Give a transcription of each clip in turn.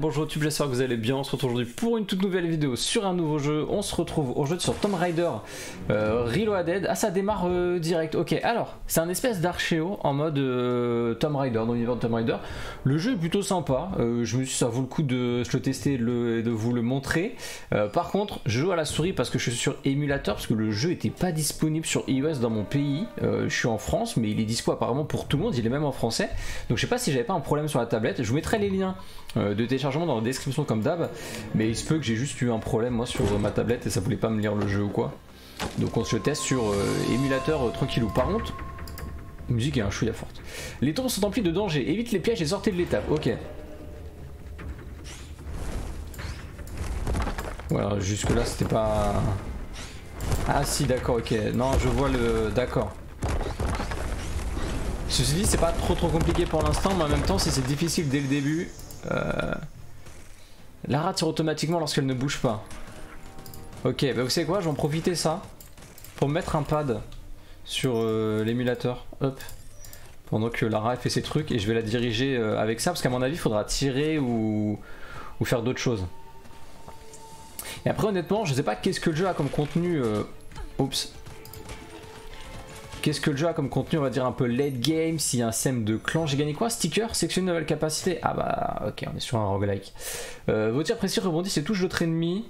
bonjour YouTube, j'espère que vous allez bien. On se retrouve aujourd'hui pour une toute nouvelle vidéo sur un nouveau jeu. On se retrouve aujourd'hui sur Tomb Raider euh, Reloaded. Ah, ça démarre euh, direct. Ok, alors, c'est un espèce d'archéo en mode euh, Tomb Raider, dans l'univers de Tomb Raider. Le jeu est plutôt sympa. Euh, je me suis dit, ça vaut le coup de le tester et de, vous le montrer. Par contre, je joue à la souris parce que je suis sur émulateur, parce que le jeu était pas disponible sur iOS dans mon pays. Je suis en France, mais il est dispo apparemment pour tout le monde. Il est même en français. Donc, je sais pas si j'avais pas un problème sur la tablette. Je vous mettrai les liens de téléchargement dans la description comme d'hab. Mais il se peut que j'ai juste eu un problème moi sur euh, ma tablette et ça voulait pas me lire le jeu ou quoi. Donc on se teste sur euh, émulateur euh, tranquillou. Par contre, musique est un chouïa forte. Les tours sont emplis de dangers. Évite les pièges et sortez de l'étape. Ok. Voilà, jusque là c'était pas. Ah si d'accord ok. Non je vois le. D'accord. Ceci dit c'est pas trop trop compliqué pour l'instant mais en même temps si c'est difficile dès le début. Euh... Lara tire automatiquement lorsqu'elle ne bouge pas. Ok, bah vous savez quoi, je vais en profiter ça pour mettre un pad sur euh, l'émulateur. Hop. Pendant que Lara fait ses trucs et je vais la diriger euh, avec ça parce qu'à mon avis il faudra tirer ou, ou faire d'autres choses. Et après honnêtement je sais pas qu'est-ce que le jeu a comme contenu. euh, Oups. Qu'est-ce que le jeu a comme contenu, on va dire un peu late game, s'il y a un SEM de clan, j'ai gagné quoi? Sticker, section de nouvelle capacité Ah bah ok, on est sur un roguelike. Euh, vos tirs précis rebondissent et touchent d'autres ennemis.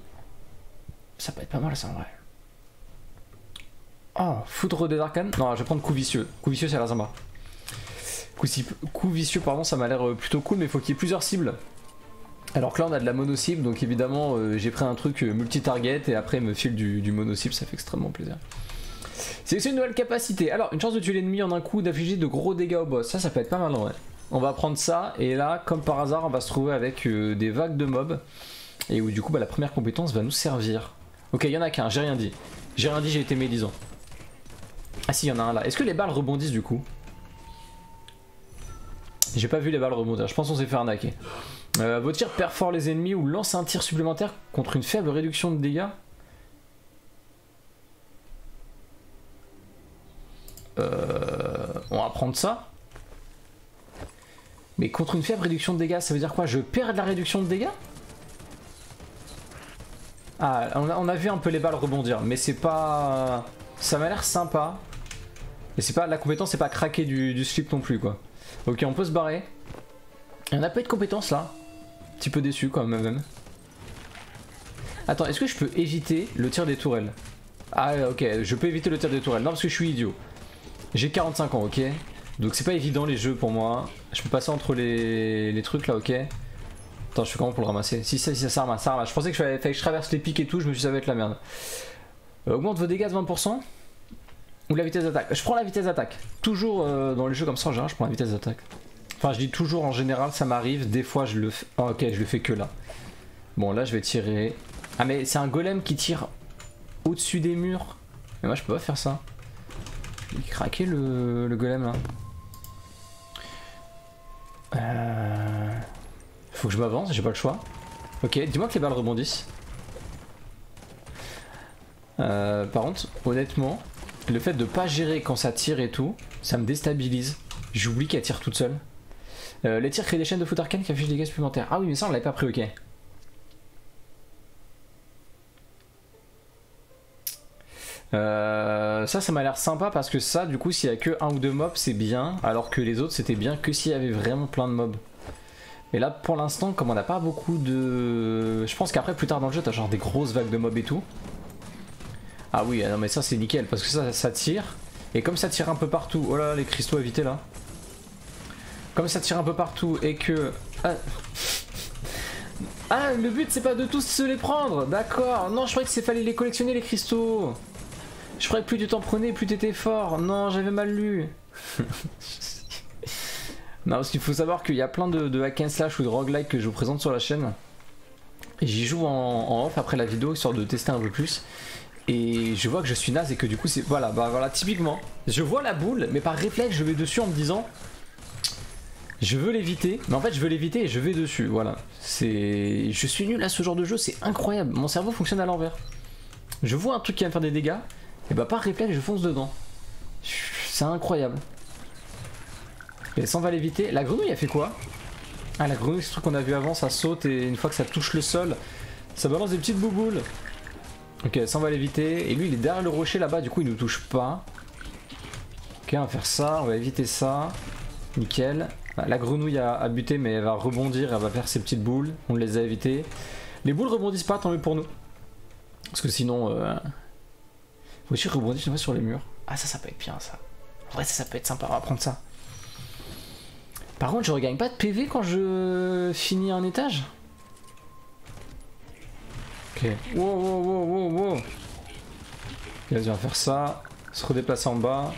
Ça peut être pas mal ça en vrai. Oh, foudre des arcanes Non, je vais prendre coup vicieux. Coup vicieux, c'est la sympa. Coup, vicieux, pardon, ça m'a l'air euh, plutôt cool, mais il faut qu'il y ait plusieurs cibles. Alors que là, on a de la mono-cible, donc évidemment, euh, j'ai pris un truc euh, multi-target et après, il me file du, du mono-cible, ça fait extrêmement plaisir. C'est une nouvelle capacité. Alors, une chance de tuer l'ennemi en un coup, d'infliger de gros dégâts au boss. Ça, ça peut être pas mal en. On va prendre ça, et là, comme par hasard, on va se trouver avec euh, des vagues de mobs. Et où du coup, bah, la première compétence va nous servir. Ok, il y en a qu'un, j'ai rien dit. J'ai rien dit, j'ai été médisant. Ah si, il y en a un là. Est-ce que les balles rebondissent du coup? J'ai pas vu les balles rebondir, je pense qu'on s'est fait arnaquer. Euh, vos tirs perforent les ennemis ou lancent un tir supplémentaire contre une faible réduction de dégâts? On va prendre ça. Mais contre une faible réduction de dégâts, ça veut dire quoi? Je perds de la réduction de dégâts? Ah, on a, vu un peu les balles rebondir, mais c'est pas. Ça m'a l'air sympa. Mais c'est pas. La compétence, c'est pas craquer du, slip non plus, quoi. Ok, on peut se barrer. Et on a pas de compétence là. Un petit peu déçu quand même. Attends, est-ce que je peux éviter le tir des tourelles? Ah, ok, je peux éviter le tir des tourelles. Non, parce que je suis idiot. J'ai 45 ans, ok Donc c'est pas évident les jeux pour moi. Je peux passer entre les, trucs là, ok Attends, je fais comment pour le ramasser? Si, ça, si, ça, ça ça ramasse. Je pensais que je, fallait que je traverse les pics et tout, je me suis dit ça va être la merde. Euh, augmente vos dégâts de 20% ou la vitesse d'attaque? Je prends la vitesse d'attaque. Toujours euh, dans les jeux comme ça en général, je prends la vitesse d'attaque. Enfin, je dis toujours en général, ça m'arrive. Des fois, je le fais. Ah, ok, je le fais que là. Bon, là, je vais tirer. Ah, mais c'est un golem qui tire au-dessus des murs. Mais moi, je peux pas faire ça. Il craquait le, le golem là. Euh... Faut que je m'avance, j'ai pas le choix. Ok, dis-moi que les balles rebondissent. Euh, par contre, honnêtement, le fait de pas gérer quand ça tire et tout, ça me déstabilise. J'oublie qu'elle tire toute seule. Euh, les tirs créent des chaînes de foot arcane qui affichent des dégâts supplémentaires. Ah oui, mais ça on l'avait pas pris, ok. Euh, ça, ça m'a l'air sympa parce que ça, du coup, s'il y a que un ou deux mobs, c'est bien, alors que les autres, c'était bien que s'il y avait vraiment plein de mobs. Et là, pour l'instant, comme on n'a pas beaucoup de. Je pense qu'après, plus tard dans le jeu, t'as genre des grosses vagues de mobs et tout. Ah oui, non, mais ça, c'est nickel parce que ça, ça tire. Et comme ça tire un peu partout. Oh là là, les cristaux à éviter là. Comme ça tire un peu partout et que. Ah, Ah, le but, c'est pas de tous se les prendre. D'accord. Non, je croyais que c'est fallait les collectionner, les cristaux. Je croyais que plus tu t'en prenais, plus t'étais fort. Non, j'avais mal lu. non, parce qu'il faut savoir qu'il y a plein de, de hack and slash ou de roguelike que je vous présente sur la chaîne. J'y joue en, en off après la vidéo, histoire de tester un peu plus. Et je vois que je suis naze et que du coup c'est... Voilà, bah voilà, typiquement. Je vois la boule, mais par réflexe je vais dessus en me disant... Je veux l'éviter, mais en fait je veux l'éviter et je vais dessus, voilà. C'est... Je suis nul à ce genre de jeu, c'est incroyable. Mon cerveau fonctionne à l'envers. Je vois un truc qui va me faire des dégâts, et bah par réflexe je fonce dedans. C'est incroyable. Et ça on va l'éviter. La grenouille a fait quoi? Ah la grenouille, ce truc qu'on a vu avant, ça saute et une fois que ça touche le sol, ça balance des petites bouboules. Ok, ça on va l'éviter. Et lui il est derrière le rocher là-bas, du coup il nous touche pas. Ok, on va faire ça, on va éviter ça. Nickel. La grenouille a, buté mais elle va rebondir, elle va faire ses petites boules. On les a évitées. Les boules rebondissent pas, tant mieux pour nous. Parce que sinon... Euh... Faut aussi rebondir sur les murs. Ah ça, ça peut être bien ça. En vrai ça, ça peut être sympa, on va prendre ça. Par contre je regagne pas de PV quand je finis un étage Ok. Wow wow wow wow wow. Vas-y on va faire ça. Se redéplacer en bas.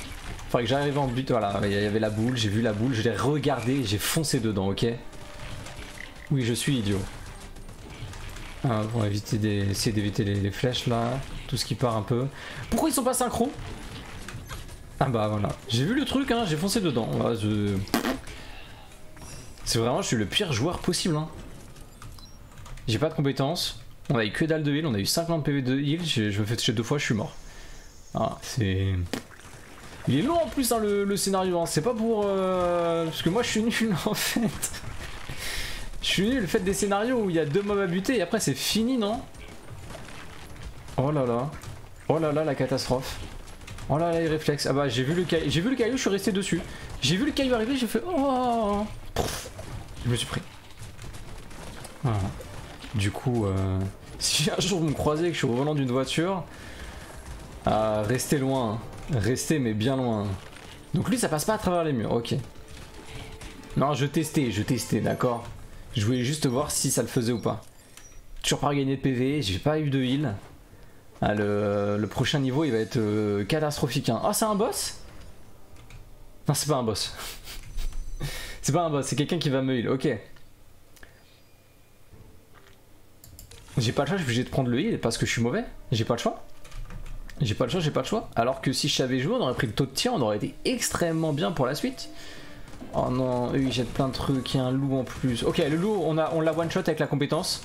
Faudrait que j'arrive en but. Voilà, il y avait la boule, j'ai vu la boule, je l'ai regardée, j'ai foncé dedans, ok Oui, je suis idiot. Ah, pour éviter des... essayer d'éviter les, flèches là, tout ce qui part un peu. Pourquoi ils sont pas synchro? Ah bah voilà, j'ai vu le truc, hein, j'ai foncé dedans. C'est vraiment, je suis le pire joueur possible. Hein. J'ai pas de compétences. On a eu que dalle de heal, on a eu 50 PV de heal, je, me fais toucher deux fois, je suis mort. Ah, c'est... Il est long en plus hein, le, scénario, hein. c'est pas pour... Euh, parce que moi je suis nul en fait. je suis nul, le fait des scénarios où il y a deux mobs à buter et après c'est fini non? Oh là là. Oh là là la catastrophe. Oh là là les réflexes. Ah bah j'ai vu le caillou, j'ai vu le caillou, je suis resté dessus. J'ai vu le caillou arriver, j'ai fait oh. Je me suis pris. Du coup, euh, si un jour vous me croisez que je suis au volant d'une voiture, euh, restez loin. Rester mais bien loin. Donc lui ça passe pas à travers les murs, ok. Non je testais, je testais, d'accord. Je voulais juste voir si ça le faisait ou pas. Toujours pas gagné de PV, j'ai pas eu de heal. Ah, le, prochain niveau il va être euh, catastrophique. Oh c'est un boss? Non c'est pas un boss. c'est pas un boss, c'est quelqu'un qui va me heal, ok. J'ai pas le choix, je suis obligé de prendre le heal parce que je suis mauvais. J'ai pas le choix. J'ai pas le choix, j'ai pas le choix. Alors que si je savais jouer, on aurait pris le taux de tir, on aurait été extrêmement bien pour la suite. Oh non, eux ils jettent plein de trucs, il y a un loup en plus. Ok, le loup, on, on l'a one shot avec la compétence.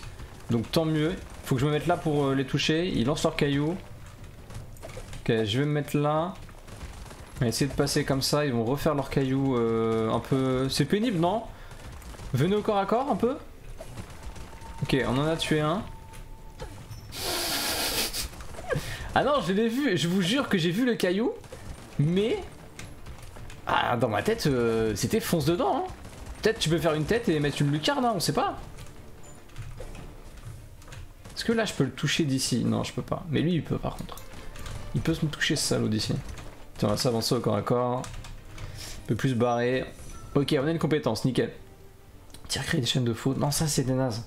Donc tant mieux. Faut que je me mette là pour euh, les toucher. Ils lancent leur cailloux. Ok, je vais me mettre là. On va essayer de passer comme ça, ils vont refaire leur cailloux euh, un peu... C'est pénible, non? Venez au corps à corps un peu? Ok, on en a tué un. Ah non, je l'ai vu, je vous jure que j'ai vu le caillou, mais... Ah, dans ma tête, euh, c'était fonce dedans. Hein. Peut-être tu peux faire une tête et mettre une lucarne, hein, on sait pas. Que là je peux le toucher d'ici? Non, je peux pas. Mais lui, il peut par contre. Il peut se me toucher ce salaud d'ici. On va s'avancer au corps à corps. Un peu plus barré. Ok, on a une compétence, nickel. Tire créer des chaînes de faute. Non, ça c'est des nazes.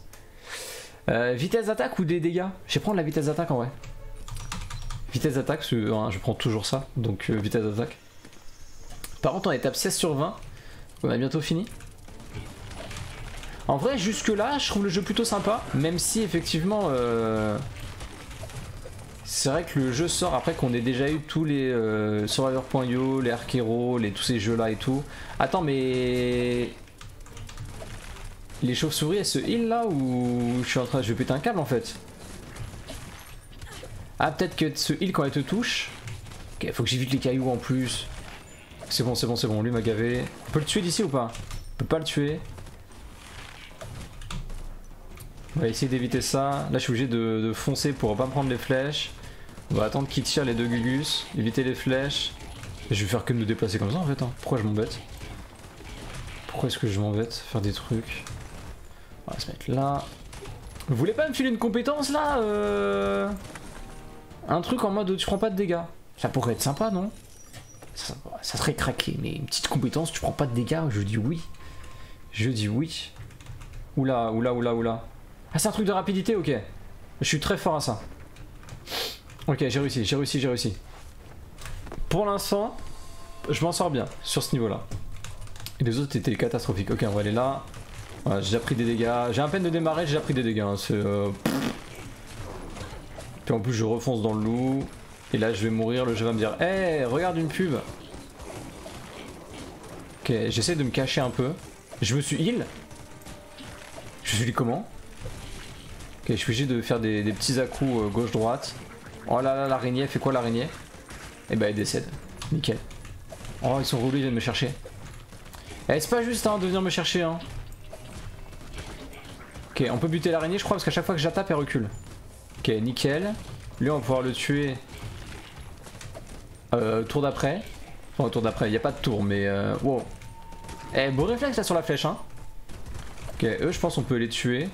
Euh, vitesse d'attaque ou des dégâts? Je vais prendre la vitesse d'attaque en vrai. Vitesse d'attaque, hein, je prends toujours ça, donc euh, vitesse d'attaque. Par contre, on est étape 16 sur 20. On a bientôt fini. En vrai, jusque là, je trouve le jeu plutôt sympa, même si effectivement, euh, c'est vrai que le jeu sort après qu'on ait déjà eu tous les euh, Survivor.io, les Arkero, les tous ces jeux là et tout. Attends, mais les chauves-souris, elles se heal là ou je suis en train, je vais péter un câble en fait? Ah, peut-être que ce heal quand elle te touche. Ok, faut que j'évite les cailloux en plus. C'est bon, c'est bon, c'est bon, lui m'a gavé. On peut le tuer d'ici ou pas? On peut pas le tuer. On va essayer d'éviter ça. Là, je suis obligé de, foncer pour pas prendre les flèches. On va attendre qu'il tire les deux gugus. Éviter les flèches. je vais faire que de me déplacer comme ça en fait. Hein. Pourquoi je m'embête Pourquoi est-ce que je m'embête Faire des trucs. On va se mettre là. Vous voulez pas me filer une compétence là euh un truc en mode tu prends pas de dégâts. Ça pourrait être sympa, non ça, serait craqué, mais une petite compétence, tu prends pas de dégâts, je dis oui. Je dis oui. Oula, oula, oula, oula. Ah, c'est un truc de rapidité, ok. Je suis très fort à ça. Ok, j'ai réussi, j'ai réussi, j'ai réussi. Pour l'instant, je m'en sors bien sur ce niveau-là. Et les autres étaient catastrophiques. Ok, on va aller là. j'ai déjà pris des dégâts. J'ai à peine de démarrer, j'ai déjà pris des dégâts. Hein. Euh, en plus je refonce dans le loup. Et là je vais mourir, le jeu va me dire Hé, regarde une pub Ok, j'essaie de me cacher un peu. Je me suis heal. Je suis comment? Ok, je suis obligé de faire des, petits à-coups euh, gauche-droite. Oh là là, l'araignée, fait quoi l'araignée? Et eh bah ben, elle décède. Nickel. Oh, ils sont relous, ils viennent me chercher. Eh, c'est pas juste hein, de venir me chercher. Hein. Ok, on peut buter l'araignée, je crois, parce qu'à chaque fois que j'attaque, elle recule. Ok, nickel. Lui, on va pouvoir le tuer. Euh, tour d'après. Enfin, tour d'après, il n'y a pas de tour, mais... Euh, wow. Eh, beau réflexe là sur la flèche, hein. Ok, eux, je pense qu'on peut les tuer.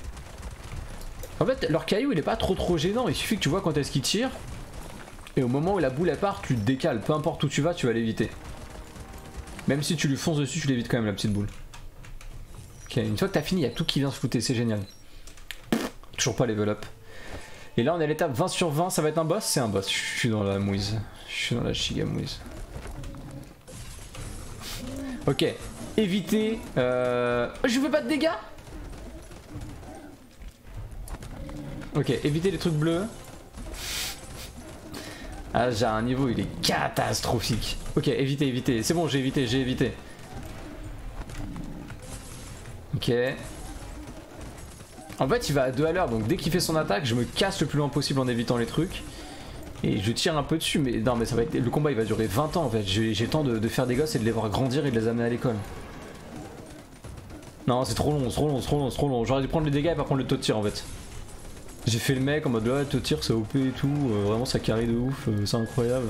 En fait, leur caillou, il est pas trop trop gênant. Il suffit que tu vois quand est-ce qu'ils tirent. Et au moment où la boule elle part, tu te décales. Peu importe où tu vas, tu vas l'éviter. Même si tu lui fonces dessus, tu l'évites quand même la petite boule. Ok, une fois que t'as fini, il y a tout qui vient se flouter, c'est génial. Toujours pas level up. Et là on est à l'étape 20 sur 20, ça va être un boss? C'est un boss, je suis dans la mouise. Je suis dans la giga mouise. Ok, éviter... Euh... Je veux pas de dégâts? Ok, éviter les trucs bleus. Ah, j'ai un niveau, il est catastrophique. Ok, éviter, éviter. C'est bon, j'ai évité, j'ai évité. Ok. En fait, il va à 2 à l'heure, donc dès qu'il fait son attaque, je me casse le plus loin possible en évitant les trucs. Et je tire un peu dessus, mais non, mais ça va être. Le combat il va durer 20 ans en fait. J'ai le temps de, de, faire des gosses et de les voir grandir et de les amener à l'école. Non, c'est trop long, c'est trop long, c'est trop long, c'est trop long. J'aurais dû prendre les dégâts et pas prendre le taux de tir en fait. J'ai fait le mec en mode ouais, taux de tir c'est OP et tout, euh, vraiment ça carry de ouf, euh, c'est incroyable.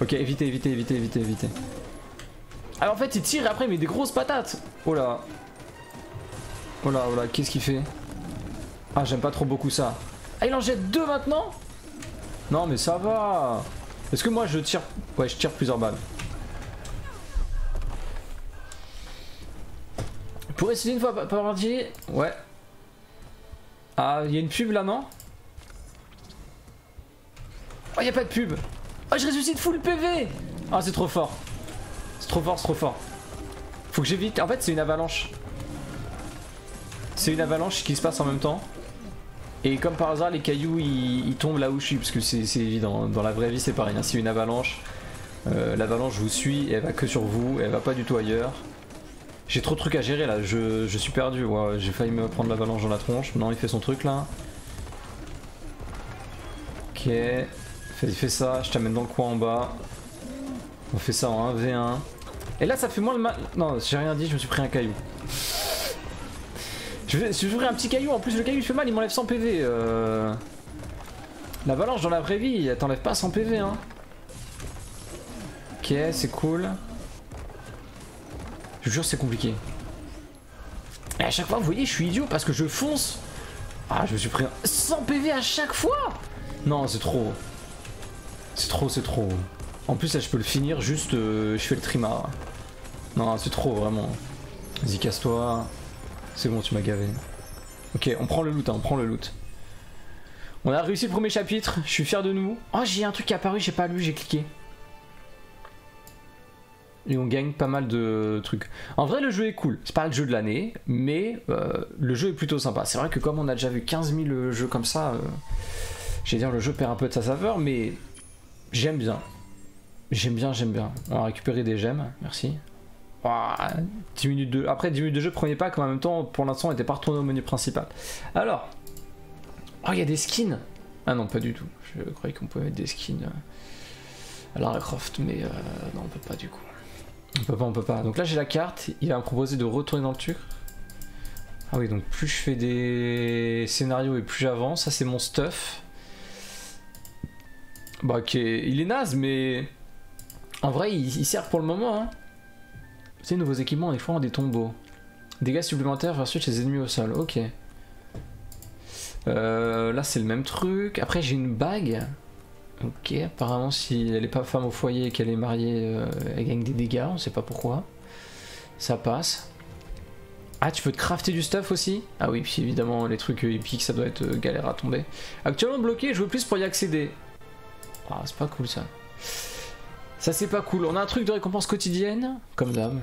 Ok, évitez, évitez, évitez, évitez, évitez. Alors en fait, il tire et après il met des grosses patates. Oh là. Oh là, oh là, qu'est-ce qu'il fait? Ah, j'aime pas trop beaucoup ça. Ah, il en jette deux maintenant? Non, mais ça va. Est-ce que moi je tire? Ouais, je tire plusieurs balles. Pour essayer une fois par partie Ouais. Ah, il y a une pub là, non Oh, il a pas de pub Oh, je ressuscite full PV Ah, c'est trop fort. C'est trop fort, c'est trop fort. Faut que j'évite. En fait, c'est une avalanche. C'est une avalanche qui se passe en même temps. Et comme par hasard, les cailloux ils, tombent là où je suis, parce que c'est évident. Dans la vraie vie, c'est pareil. Hein. C'est une avalanche. Euh, l'avalanche vous suit et elle va que sur vous, elle va pas du tout ailleurs. J'ai trop de trucs à gérer là, je, suis perdu. J'ai failli me prendre l'avalanche dans la tronche. Non, il fait son truc là. Ok. Il fait ça, je t'amène dans le coin en bas. On fait ça en 1v1. Et là, ça fait moins le mal. Non, j'ai rien dit, je me suis pris un caillou. Je vais, je un petit caillou, en plus le caillou il fait mal, il m'enlève 100 PV. Euh... L'avalanche dans la vraie vie, elle t'enlève pas 100 PV. Hein. Ok, c'est cool. Je jure, c'est compliqué. Et à chaque fois, vous voyez, je suis idiot parce que je fonce. Ah, je me suis pris 100 PV à chaque fois Non, c'est trop. C'est trop, c'est trop. En plus, là, je peux le finir juste... Euh, je fais le trimar. Non, c'est trop, vraiment. Vas-y, casse-toi. C'est bon, tu m'as gavé. Ok, on prend le loot, hein, on prend le loot. On a réussi le premier chapitre, je suis fier de nous. Oh, j'ai un truc qui est apparu, j'ai pas lu, j'ai cliqué et on gagne pas mal de trucs. En vrai, le jeu est cool. C'est pas le jeu de l'année, mais euh, le jeu est plutôt sympa. C'est vrai que comme on a déjà vu 15 000 jeux comme ça, euh, j'ai dire le jeu perd un peu de sa saveur, mais j'aime bien. J'aime bien, j'aime bien. On va récupérer des gemmes, merci. 10 minutes de... Après 10 minutes de jeu, premier pack, en même temps, pour l'instant, on était pas retourné au menu principal. Alors, oh, il y a des skins. Ah non, pas du tout. Je croyais qu'on pouvait mettre des skins euh, à Lara Croft, mais non, on peut pas du coup. On peut pas, on peut pas. Donc là j'ai la carte, il va me proposer de retourner dans le truc. Ah oui, donc plus je fais des scénarios et plus j'avance, ça c'est mon stuff. Bah ok, il est naze mais... En vrai il, sert pour le moment. Hein. Ces nouveaux équipements, des fois ont des tombeaux. Dégâts supplémentaires versus les ennemis au sol, ok. Euh, là c'est le même truc. Après j'ai une bague. Ok, apparemment si elle est pas femme au foyer et qu'elle est mariée, euh, elle gagne des dégâts, on sait pas pourquoi. Ça passe. Ah, tu peux te crafter du stuff aussi? Ah oui, puis évidemment, les trucs épiques, ça doit être euh, galère à tomber. Actuellement bloqué, je veux plus pour y accéder. Ah, c'est pas cool ça. Ça, c'est pas cool. On a un truc de récompense quotidienne, comme d'hab.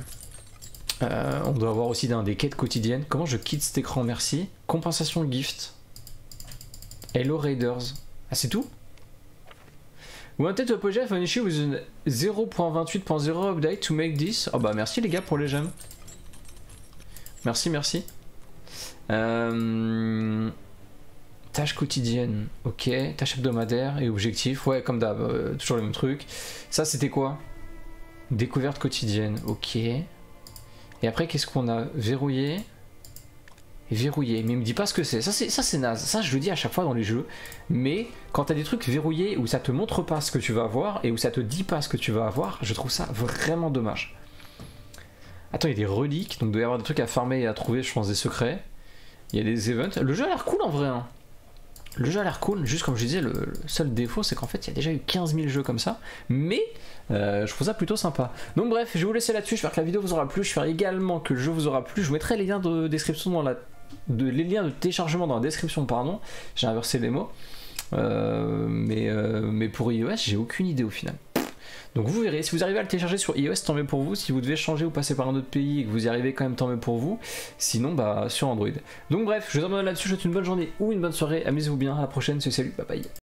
Euh, on doit avoir aussi des quêtes quotidiennes. Comment je quitte cet écran? Merci. Compensation gift. Hello Raiders. Ah, c'est tout? Wanted to apologize an issue with 0.28.0 update to make this. Oh bah merci les gars pour les j'aime. Merci, merci. Euh... Tâche quotidienne, ok. Tâche hebdomadaire et objectif, ouais, comme d'hab, euh, toujours le même truc. Ça, c'était quoi? Découverte quotidienne, ok. Et après, qu'est-ce qu'on a Verrouillé? Verrouillé. Mais il me dit pas ce que c'est. Ça, c'est naze. Ça, je le dis à chaque fois dans les jeux. Mais quand t'as des trucs verrouillés où ça te montre pas ce que tu vas avoir et où ça te dit pas ce que tu vas avoir, je trouve ça vraiment dommage. Attends, il y a des reliques, donc il doit y avoir des trucs à farmer et à trouver, je pense, des secrets. Il y a des events. Le jeu a l'air cool en vrai. Hein. Le jeu a l'air cool, juste comme je disais, le, seul défaut c'est qu'en fait il y a déjà eu 15 000 jeux comme ça, mais euh, je trouve ça plutôt sympa. Donc bref, je vais vous laisser là-dessus, j'espère que la vidéo vous aura plu, j'espère également que le jeu vous aura plu, je vous mettrai les liens de description dans la... Les liens de téléchargement dans la description, pardon, j'ai inversé les mots, euh, mais, euh, mais pour iOS j'ai aucune idée au final. Donc vous verrez, si vous arrivez à le télécharger sur iOS, tant mieux pour vous. Si vous devez changer ou passer par un autre pays et que vous y arrivez quand même, tant mieux pour vous. Sinon, bah sur Android. Donc bref, je vous emmène là-dessus, je vous souhaite une bonne journée ou une bonne soirée. Amusez-vous bien, à la prochaine, c'est salut, bye bye.